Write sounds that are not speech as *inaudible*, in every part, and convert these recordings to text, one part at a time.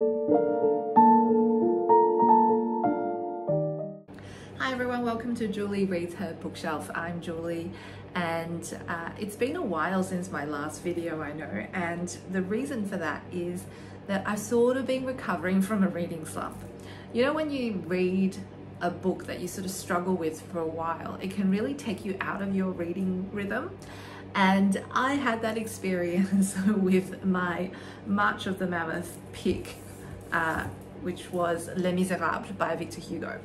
Hi everyone, welcome to Julie Reads Her Bookshelf. I'm Julie and uh, it's been a while since my last video I know and the reason for that is that I've sort of been recovering from a reading slump. You know when you read a book that you sort of struggle with for a while, it can really take you out of your reading rhythm. And I had that experience *laughs* with my March of the Mammoth pick, uh, which was Les Miserables by Victor Hugo.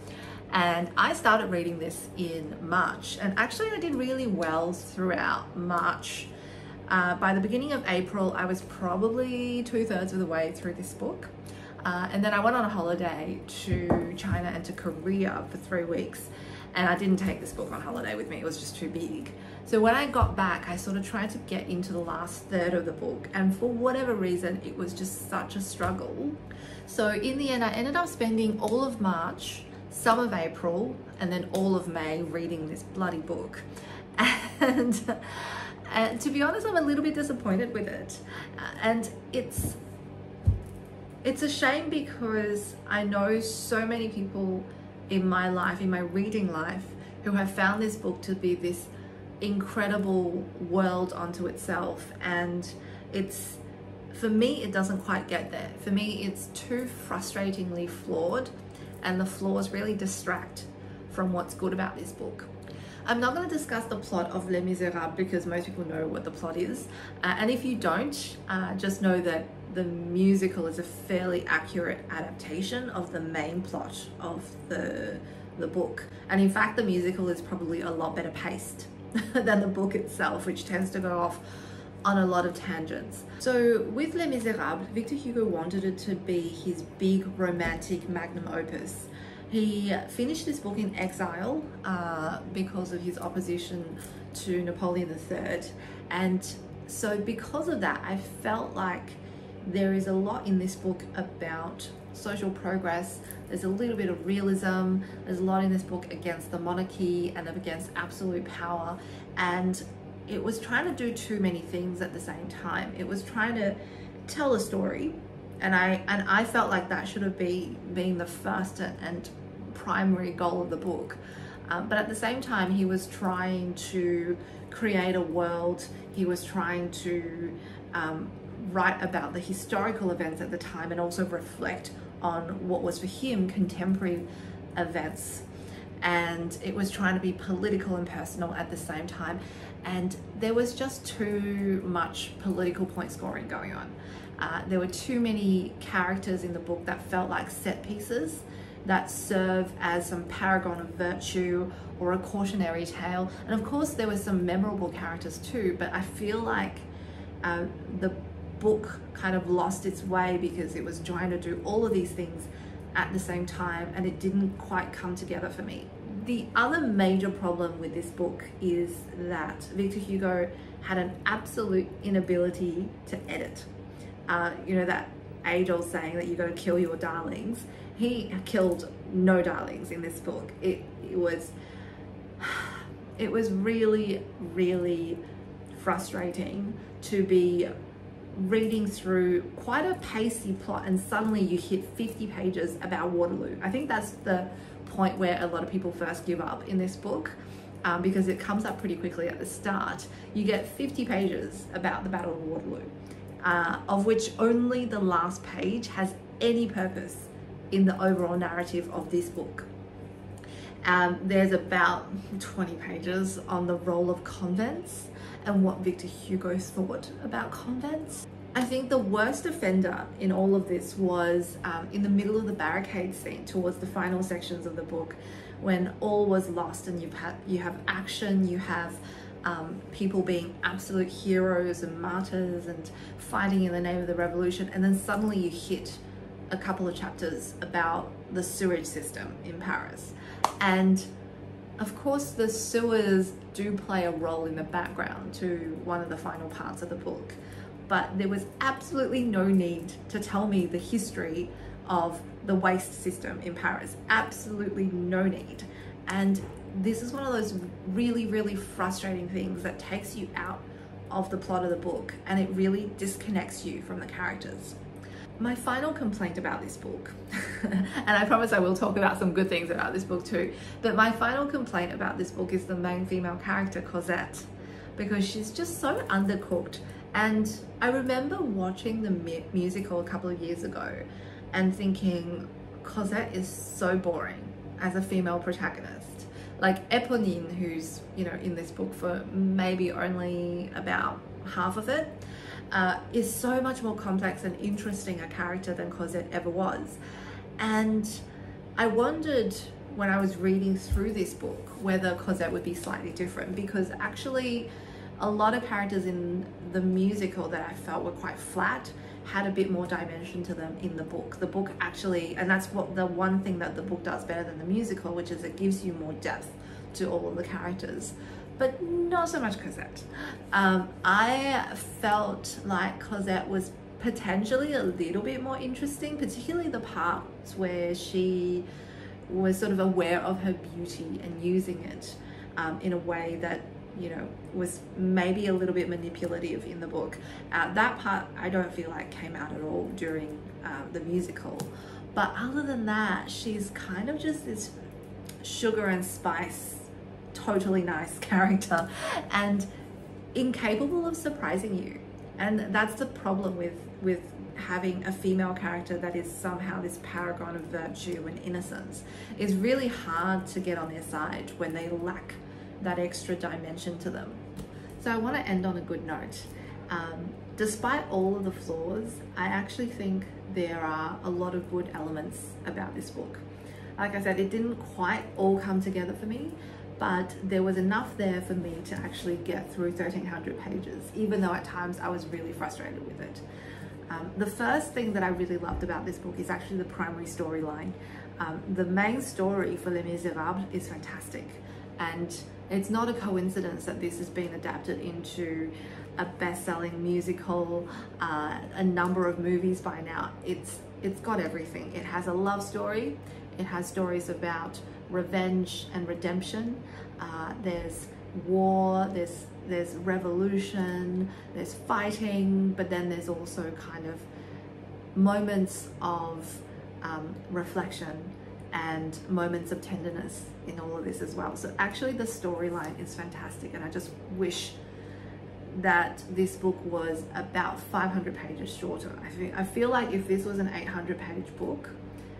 And I started reading this in March, and actually, I did really well throughout March. Uh, by the beginning of April, I was probably two thirds of the way through this book. Uh, and then I went on a holiday to China and to Korea for three weeks. And I didn't take this book on holiday with me, it was just too big. So when I got back, I sort of tried to get into the last third of the book. And for whatever reason, it was just such a struggle. So in the end, I ended up spending all of March, some of April, and then all of May reading this bloody book. *laughs* And, and to be honest, I'm a little bit disappointed with it. Uh, and it's it's a shame because I know so many people in my life, in my reading life, who have found this book to be this incredible world unto itself. And it's, for me, it doesn't quite get there. For me, it's too frustratingly flawed, and the flaws really distract from what's good about this book. I'm not going to discuss the plot of Les Miserables because most people know what the plot is. Uh, and if you don't, uh, just know that the musical is a fairly accurate adaptation of the main plot of the, the book. And in fact, the musical is probably a lot better paced *laughs* than the book itself, which tends to go off on a lot of tangents. So with Les Miserables, Victor Hugo wanted it to be his big romantic magnum opus. He finished this book in exile uh, because of his opposition to Napoleon III. And so because of that, I felt like there is a lot in this book about social progress. There's a little bit of realism. There's a lot in this book against the monarchy and against absolute power. And it was trying to do too many things at the same time. It was trying to tell a story. And I and I felt like that should have been being the first and primary goal of the book. Um, but at the same time, he was trying to create a world. He was trying to um, write about the historical events at the time and also reflect on what was for him contemporary events. And it was trying to be political and personal at the same time. And there was just too much political point scoring going on. Uh, there were too many characters in the book that felt like set pieces that serve as some paragon of virtue or a cautionary tale. And of course, there were some memorable characters too, but I feel like uh, the book kind of lost its way because it was trying to do all of these things at the same time and it didn't quite come together for me. The other major problem with this book is that Victor Hugo had an absolute inability to edit. Uh, you know, that age old saying that you got to kill your darlings. He killed no darlings in this book. It, it was, *sighs* it was really, really frustrating to be reading through quite a pacey plot and suddenly you hit 50 pages about Waterloo. I think that's the point where a lot of people first give up in this book um, because it comes up pretty quickly at the start. You get 50 pages about the Battle of Waterloo, uh, of which only the last page has any purpose in the overall narrative of this book. Um, there's about 20 pages on the role of convents and what Victor Hugo thought about convents. I think the worst offender in all of this was um, in the middle of the barricade scene towards the final sections of the book when all was lost and you've had, you have action, you have um, people being absolute heroes and martyrs and fighting in the name of the revolution and then suddenly you hit a couple of chapters about the sewage system in Paris and of course, the sewers do play a role in the background to one of the final parts of the book, but there was absolutely no need to tell me the history of the waste system in Paris. Absolutely no need. And this is one of those really, really frustrating things that takes you out of the plot of the book and it really disconnects you from the characters. My final complaint about this book, *laughs* and I promise I will talk about some good things about this book too, but my final complaint about this book is the main female character, Cosette, because she's just so undercooked. And I remember watching the mu musical a couple of years ago and thinking, Cosette is so boring as a female protagonist. Like Eponine, who's, you know, in this book for maybe only about half of it, uh, is so much more complex and interesting a character than Cosette ever was. And I wondered when I was reading through this book whether Cosette would be slightly different because actually a lot of characters in the musical that I felt were quite flat had a bit more dimension to them in the book. The book actually, and that's what the one thing that the book does better than the musical, which is it gives you more depth to all of the characters but not so much Cosette. Um, I felt like Cosette was potentially a little bit more interesting, particularly the parts where she was sort of aware of her beauty and using it um, in a way that you know was maybe a little bit manipulative in the book. Uh, that part I don't feel like came out at all during uh, the musical. But other than that, she's kind of just this sugar and spice totally nice *laughs* character and incapable of surprising you. And that's the problem with, with having a female character that is somehow this paragon of virtue and innocence. It's really hard to get on their side when they lack that extra dimension to them. So I want to end on a good note. Um, despite all of the flaws, I actually think there are a lot of good elements about this book. Like I said, it didn't quite all come together for me, but there was enough there for me to actually get through 1300 pages, even though at times I was really frustrated with it. Um, the first thing that I really loved about this book is actually the primary storyline. Um, the main story for Les Miserables is fantastic, and it's not a coincidence that this has been adapted into a best-selling musical, uh, a number of movies by now. It's it's got everything. It has a love story. It has stories about revenge and redemption. Uh, there's war, there's there's revolution, there's fighting, but then there's also kind of moments of um, reflection and moments of tenderness in all of this as well. So actually the storyline is fantastic and I just wish that this book was about 500 pages shorter. I, think, I feel like if this was an 800 page book,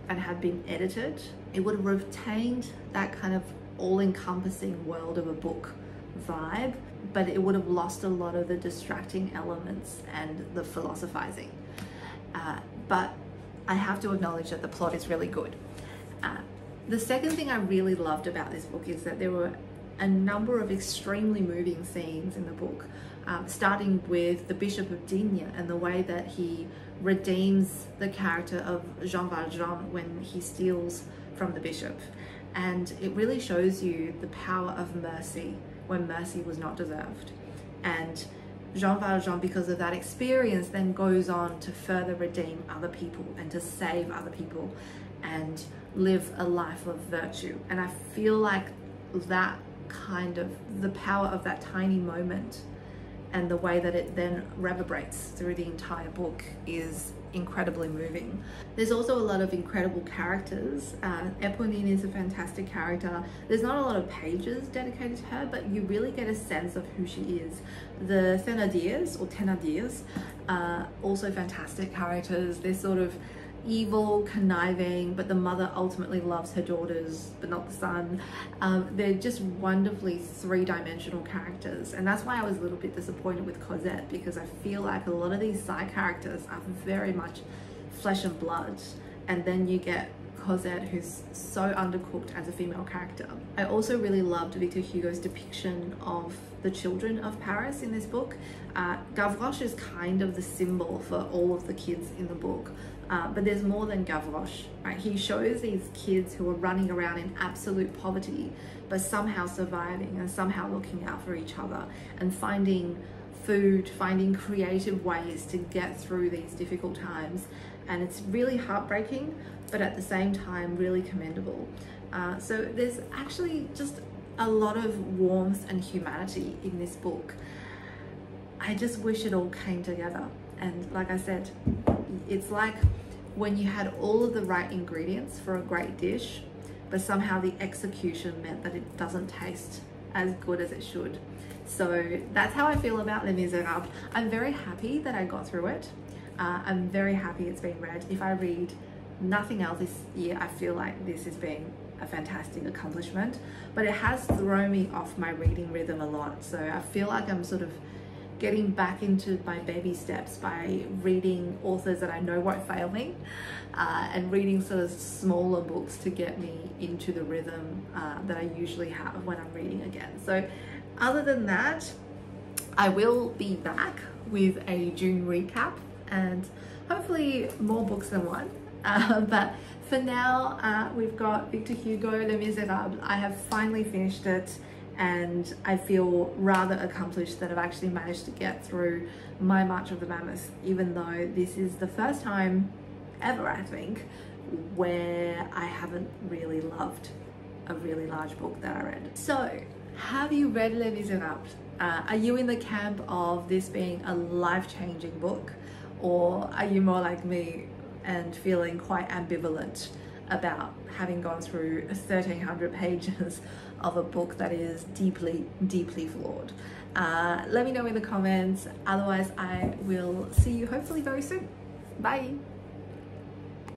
and had been edited, it would have retained that kind of all-encompassing world of a book vibe, but it would have lost a lot of the distracting elements and the philosophizing. Uh, but I have to acknowledge that the plot is really good. Uh, the second thing I really loved about this book is that there were a number of extremely moving scenes in the book, um, starting with the Bishop of Digne and the way that he redeems the character of Jean Valjean when he steals from the bishop. And it really shows you the power of mercy when mercy was not deserved. And Jean Valjean, because of that experience, then goes on to further redeem other people and to save other people and live a life of virtue. And I feel like that kind of the power of that tiny moment and the way that it then reverberates through the entire book is incredibly moving. There's also a lot of incredible characters. Uh, Eponine is a fantastic character. There's not a lot of pages dedicated to her, but you really get a sense of who she is. The Thénardiers or Thénardiers, uh, also fantastic characters. They're sort of evil, conniving, but the mother ultimately loves her daughters, but not the son. Um, they're just wonderfully three-dimensional characters. And that's why I was a little bit disappointed with Cosette because I feel like a lot of these side characters are very much flesh and blood. And then you get Cosette, who's so undercooked as a female character. I also really loved Victor Hugo's depiction of the children of Paris in this book. Uh, Gavroche is kind of the symbol for all of the kids in the book. Uh, but there's more than Gavroche, right? He shows these kids who are running around in absolute poverty, but somehow surviving and somehow looking out for each other and finding food, finding creative ways to get through these difficult times. And it's really heartbreaking, but at the same time, really commendable. Uh, so there's actually just a lot of warmth and humanity in this book. I just wish it all came together and like I said, it's like when you had all of the right ingredients for a great dish, but somehow the execution meant that it doesn't taste as good as it should. So that's how I feel about Les Miserables. I'm very happy that I got through it. Uh, I'm very happy it's been read. If I read nothing else this year, I feel like this has been a fantastic accomplishment, but it has thrown me off my reading rhythm a lot. So I feel like I'm sort of getting back into my baby steps by reading authors that I know won't fail me uh, and reading sort of smaller books to get me into the rhythm uh, that I usually have when I'm reading again. So other than that, I will be back with a June recap and hopefully more books than one. *laughs* Uh, but for now, uh, we've got Victor Hugo, Les Miserables. I have finally finished it and I feel rather accomplished that I've actually managed to get through my March of the Mammoth, even though this is the first time ever, I think, where I haven't really loved a really large book that I read. So, have you read Les Miserables? Uh, are you in the camp of this being a life-changing book? Or are you more like me and feeling quite ambivalent about having gone through 1300 pages of a book that is deeply, deeply flawed. Uh, let me know in the comments. Otherwise, I will see you hopefully very soon. Bye.